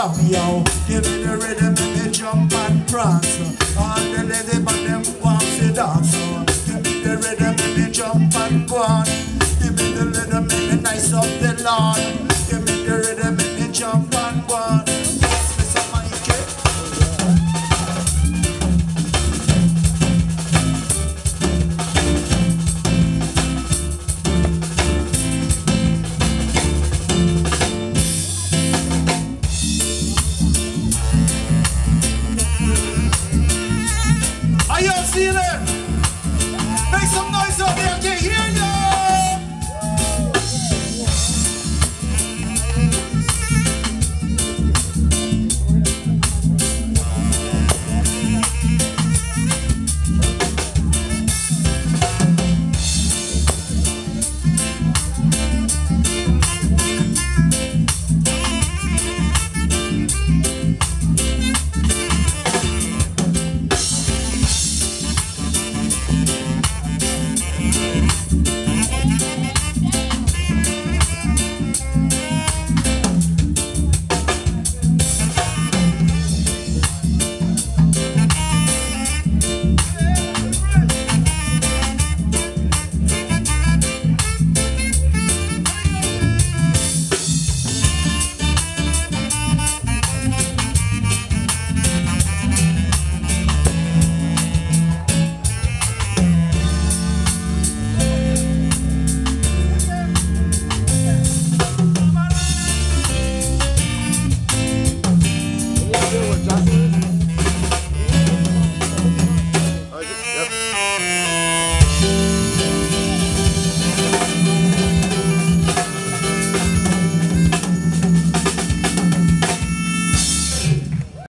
love yo. Give me the rhythm and me jump and prance. All the ladies but them want to dance. Give me the rhythm and me jump and go on. Give me the rhythm and me nice up the lawn.